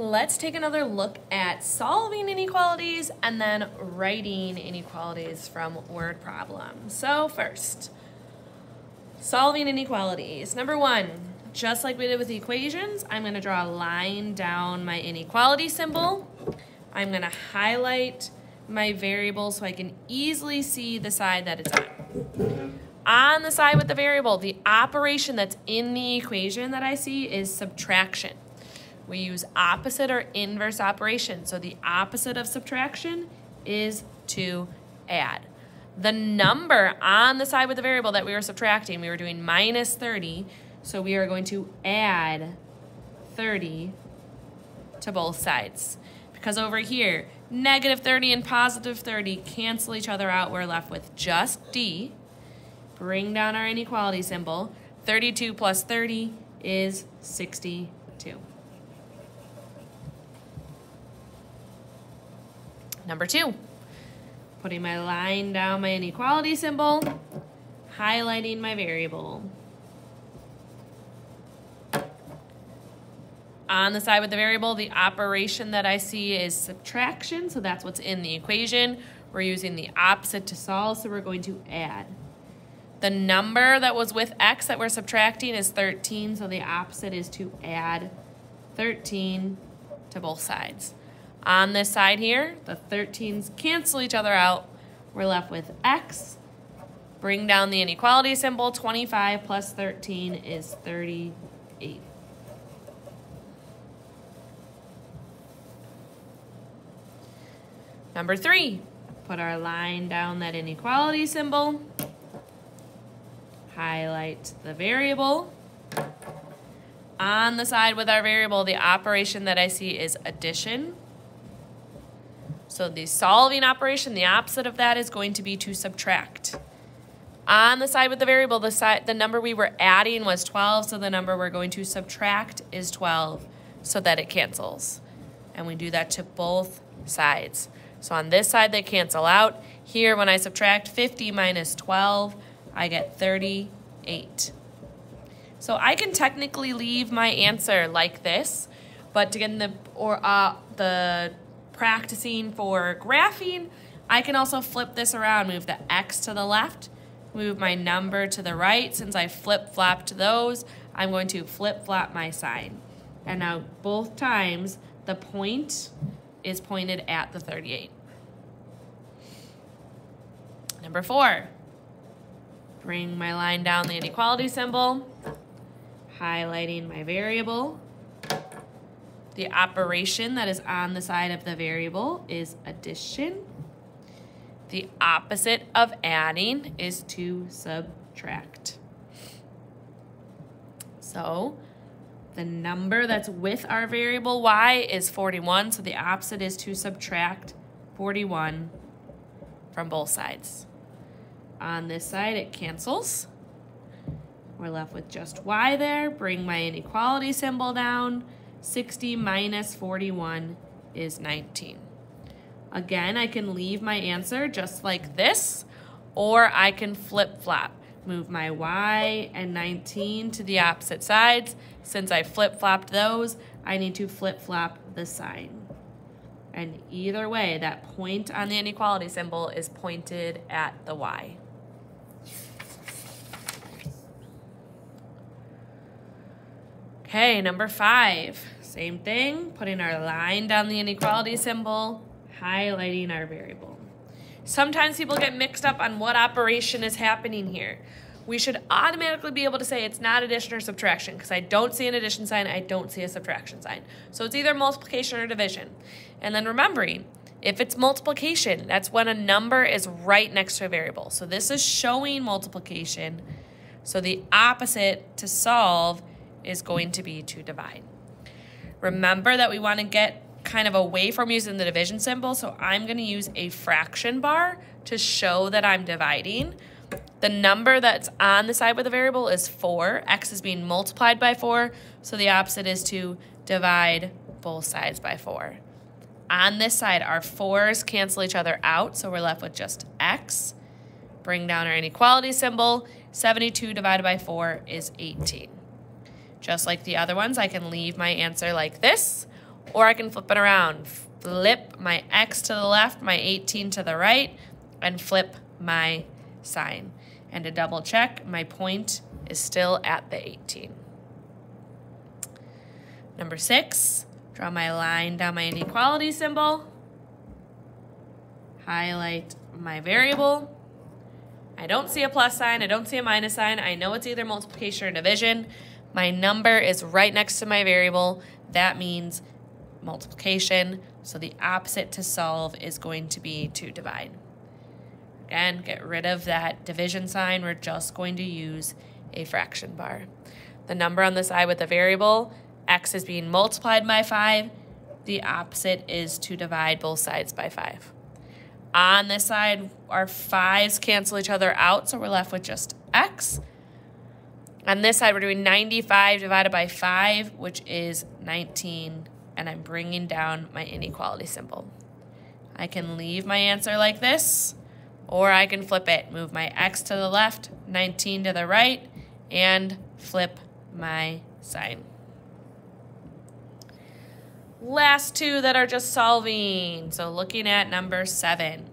let's take another look at solving inequalities and then writing inequalities from word problems. So first, solving inequalities. Number one, just like we did with the equations, I'm going to draw a line down my inequality symbol. I'm going to highlight my variable so I can easily see the side that it's on. On the side with the variable, the operation that's in the equation that I see is subtraction. We use opposite or inverse operation. So the opposite of subtraction is to add. The number on the side with the variable that we were subtracting, we were doing minus 30, so we are going to add 30 to both sides. Because over here, negative 30 and positive 30 cancel each other out. We're left with just D. Bring down our inequality symbol. 32 plus 30 is 62. Number two, putting my line down my inequality symbol, highlighting my variable. On the side with the variable, the operation that I see is subtraction, so that's what's in the equation. We're using the opposite to solve, so we're going to add. The number that was with x that we're subtracting is 13, so the opposite is to add 13 to both sides. On this side here, the 13s cancel each other out. We're left with x. Bring down the inequality symbol. 25 plus 13 is 38. Number three, put our line down that inequality symbol. Highlight the variable. On the side with our variable, the operation that I see is addition. So the solving operation, the opposite of that is going to be to subtract. On the side with the variable, the, side, the number we were adding was 12, so the number we're going to subtract is 12 so that it cancels. And we do that to both sides. So on this side, they cancel out. Here, when I subtract 50 minus 12, I get 38. So I can technically leave my answer like this, but to get in the, or, uh, the practicing for graphing, I can also flip this around, move the x to the left, move my number to the right. Since I flip-flopped those, I'm going to flip-flop my sign. And now both times, the point is pointed at the 38. Number four, bring my line down the inequality symbol, highlighting my variable. The operation that is on the side of the variable is addition. The opposite of adding is to subtract. So the number that's with our variable y is 41, so the opposite is to subtract 41 from both sides. On this side, it cancels. We're left with just y there. Bring my inequality symbol down. 60 minus 41 is 19. Again, I can leave my answer just like this, or I can flip-flop. Move my y and 19 to the opposite sides. Since I flip-flopped those, I need to flip-flop the sign. And either way, that point on the inequality symbol is pointed at the y. Okay, number five. Same thing, putting our line down the inequality symbol, highlighting our variable. Sometimes people get mixed up on what operation is happening here. We should automatically be able to say it's not addition or subtraction because I don't see an addition sign, I don't see a subtraction sign. So it's either multiplication or division. And then remembering, if it's multiplication, that's when a number is right next to a variable. So this is showing multiplication. So the opposite to solve is going to be to divide. Remember that we want to get kind of away from using the division symbol, so I'm going to use a fraction bar to show that I'm dividing. The number that's on the side with the variable is 4. x is being multiplied by 4, so the opposite is to divide both sides by 4. On this side, our 4's cancel each other out, so we're left with just x. Bring down our inequality symbol. 72 divided by 4 is 18. Just like the other ones, I can leave my answer like this, or I can flip it around. Flip my x to the left, my 18 to the right, and flip my sign. And to double check, my point is still at the 18. Number six, draw my line down my inequality symbol. Highlight my variable. I don't see a plus sign. I don't see a minus sign. I know it's either multiplication or division. My number is right next to my variable. That means multiplication. So the opposite to solve is going to be to divide. Again, get rid of that division sign. We're just going to use a fraction bar. The number on the side with the variable, x is being multiplied by 5. The opposite is to divide both sides by 5. On this side, our 5's cancel each other out, so we're left with just x. On this side, we're doing 95 divided by 5, which is 19, and I'm bringing down my inequality symbol. I can leave my answer like this, or I can flip it. Move my x to the left, 19 to the right, and flip my sign. Last two that are just solving. So looking at number seven,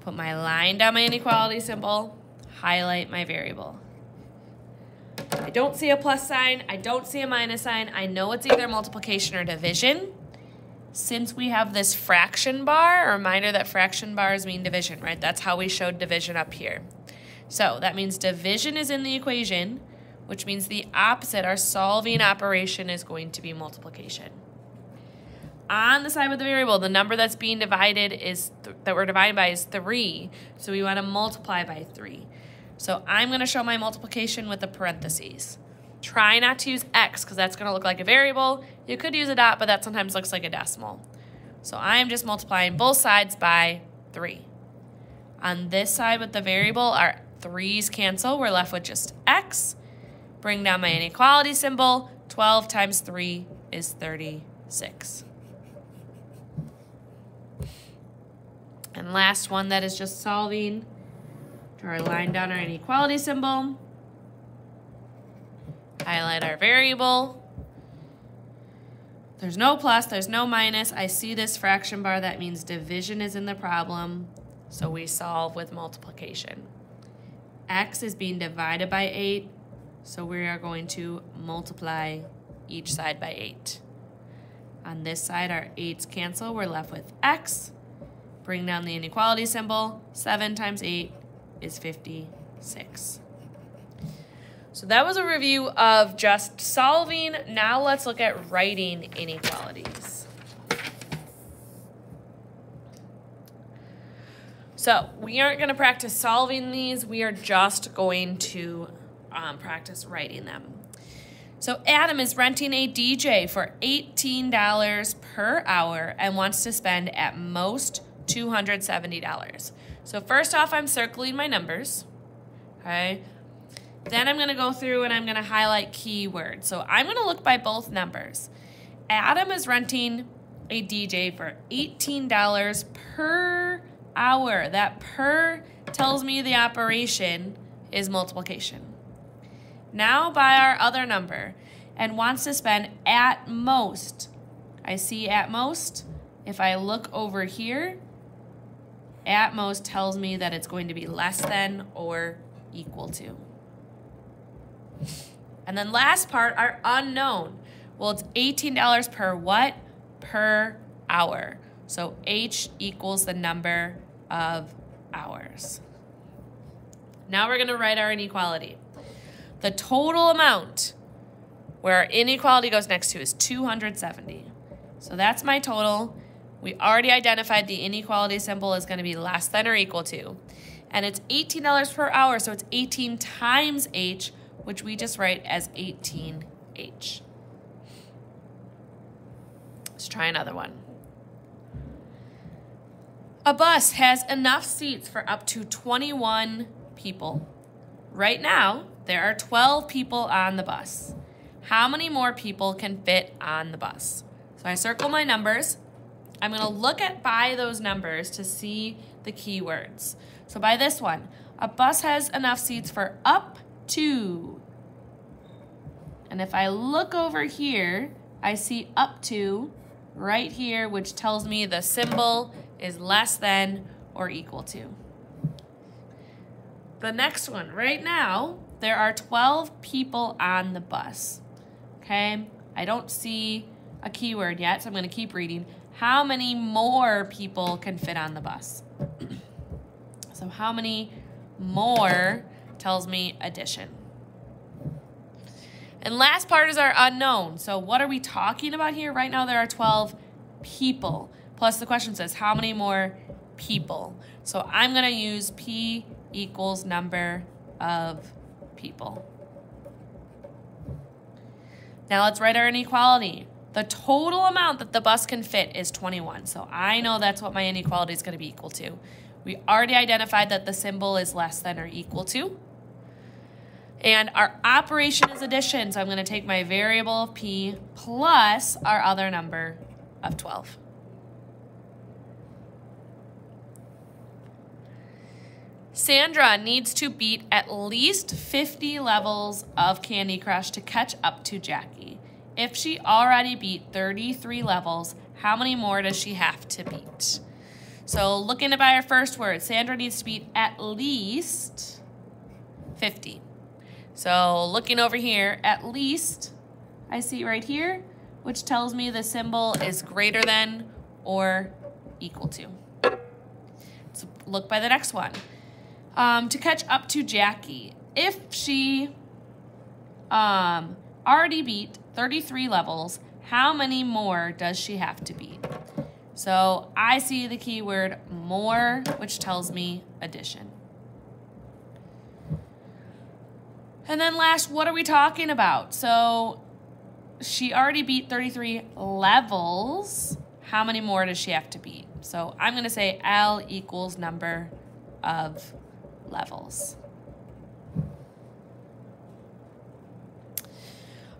put my line down my inequality symbol, highlight my variable. I don't see a plus sign. I don't see a minus sign. I know it's either multiplication or division. Since we have this fraction bar, a reminder that fraction bars mean division, right? That's how we showed division up here. So that means division is in the equation, which means the opposite, our solving operation is going to be multiplication. On the side with the variable, the number that's being divided is, that we're dividing by is 3. So we want to multiply by 3. So I'm going to show my multiplication with the parentheses. Try not to use x because that's going to look like a variable. You could use a dot, but that sometimes looks like a decimal. So I'm just multiplying both sides by 3. On this side with the variable, our 3's cancel. We're left with just x. Bring down my inequality symbol. 12 times 3 is 36. And last one that is just solving. A line down our inequality symbol. Highlight our variable. There's no plus, there's no minus. I see this fraction bar, that means division is in the problem. So we solve with multiplication. X is being divided by 8, so we are going to multiply each side by 8. On this side, our 8's cancel. We're left with X. Bring down the inequality symbol. 7 times 8 is 56. So that was a review of just solving. Now let's look at writing inequalities. So we aren't going to practice solving these. We are just going to um, practice writing them. So Adam is renting a DJ for $18 per hour and wants to spend at most $270. So first off, I'm circling my numbers, okay? Then I'm gonna go through and I'm gonna highlight keywords. So I'm gonna look by both numbers. Adam is renting a DJ for $18 per hour. That per tells me the operation is multiplication. Now by our other number and wants to spend at most. I see at most. If I look over here, at most tells me that it's going to be less than or equal to. And then last part are unknown. Well, it's $18 per what? Per hour. So H equals the number of hours. Now we're going to write our inequality. The total amount where our inequality goes next to is 270. So that's my total. We already identified the inequality symbol is going to be less than or equal to. And it's $18 per hour, so it's 18 times H, which we just write as 18H. Let's try another one. A bus has enough seats for up to 21 people. Right now, there are 12 people on the bus. How many more people can fit on the bus? So I circle my numbers. I'm to look at by those numbers to see the keywords. So by this one, a bus has enough seats for up to. And if I look over here, I see up to right here, which tells me the symbol is less than or equal to. The next one, right now, there are 12 people on the bus. Okay, I don't see a keyword yet, so I'm to keep reading. How many more people can fit on the bus? so, how many more tells me addition. And last part is our unknown. So, what are we talking about here? Right now, there are 12 people. Plus, the question says, how many more people? So, I'm going to use P equals number of people. Now, let's write our inequality. The total amount that the bus can fit is 21. So, I know that's what my inequality is going to be equal to. We already identified that the symbol is less than or equal to. And our operation is addition, so I'm going to take my variable of p plus our other number of 12. Sandra needs to beat at least 50 levels of Candy Crush to catch up to Jackie. If she already beat 33 levels, how many more does she have to beat? So looking at by our first word, Sandra needs to beat at least 50. So looking over here, at least, I see right here, which tells me the symbol is greater than or equal to. So look by the next one. Um, to catch up to Jackie, if she um, already beat 33 levels, how many more does she have to beat? So I see the keyword more, which tells me addition. And then last, what are we talking about? So she already beat 33 levels. How many more does she have to beat? So I'm going to say L equals number of levels.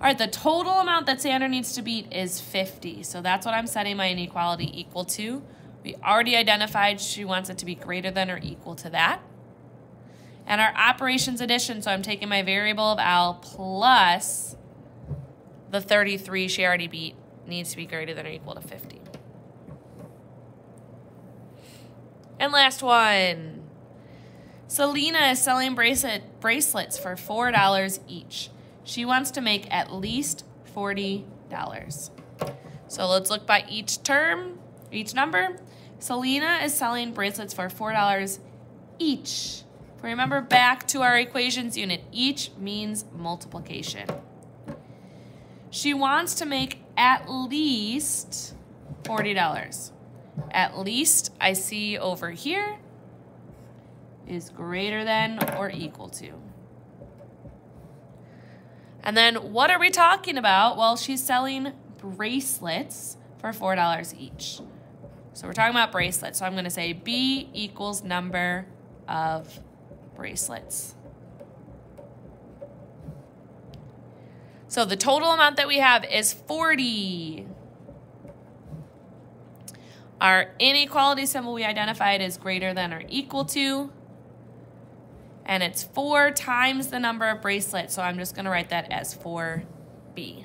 All right, the total amount that Sandra needs to beat is 50. So that's what I'm setting my inequality equal to. We already identified she wants it to be greater than or equal to that. And our operations addition, so I'm taking my variable of L plus the 33 she already beat needs to be greater than or equal to 50. And last one. Selena is selling bracelet, bracelets for $4 each. She wants to make at least $40. So let's look by each term, each number. Selena is selling bracelets for $4 each. Remember back to our equations unit. Each means multiplication. She wants to make at least $40. At least I see over here is greater than or equal to. And then what are we talking about? Well, she's selling bracelets for $4 each. So we're talking about bracelets. So I'm going to say B equals number of bracelets. So the total amount that we have is 40. Our inequality symbol we identified is greater than or equal to and it's four times the number of bracelets. So I'm just going to write that as 4b.